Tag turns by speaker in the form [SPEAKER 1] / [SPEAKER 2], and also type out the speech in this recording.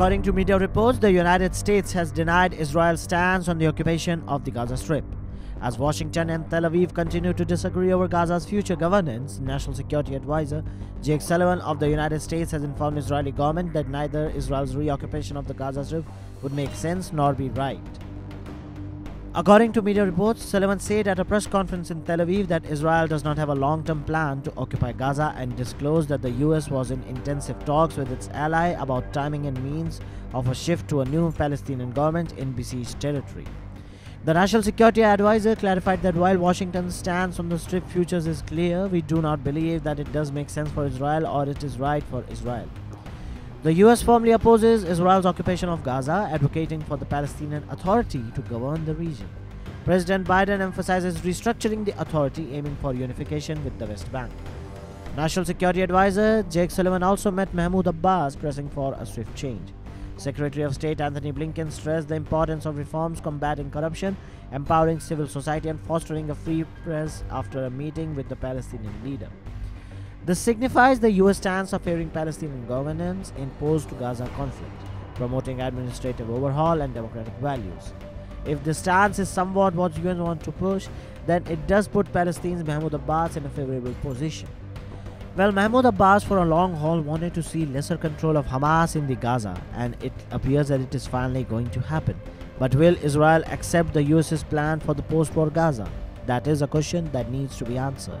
[SPEAKER 1] According to media reports, the United States has denied Israel's stance on the occupation of the Gaza Strip. As Washington and Tel Aviv continue to disagree over Gaza's future governance, National Security Advisor Jake Sullivan of the United States has informed Israeli government that neither Israel's reoccupation of the Gaza Strip would make sense nor be right. According to media reports, Sullivan said at a press conference in Tel Aviv that Israel does not have a long term plan to occupy Gaza and disclosed that the US was in intensive talks with its ally about timing and means of a shift to a new Palestinian government in besieged territory. The National Security Advisor clarified that while Washington's stance on the strip futures is clear, we do not believe that it does make sense for Israel or it is right for Israel. The US firmly opposes Israel's occupation of Gaza, advocating for the Palestinian Authority to govern the region. President Biden emphasizes restructuring the authority, aiming for unification with the West Bank. National Security Advisor Jake Sullivan also met Mahmoud Abbas, pressing for a swift change. Secretary of State Antony Blinken stressed the importance of reforms combating corruption, empowering civil society, and fostering a free press after a meeting with the Palestinian leader. This signifies the US stance of favoring Palestinian governance in post-Gaza conflict, promoting administrative overhaul and democratic values. If the stance is somewhat what US want to push, then it does put Palestine's Mahmoud Abbas in a favorable position. Well, Mahmoud Abbas for a long haul wanted to see lesser control of Hamas in the Gaza, and it appears that it is finally going to happen. But will Israel accept the US's plan for the post-war Gaza? That is a question that needs to be answered.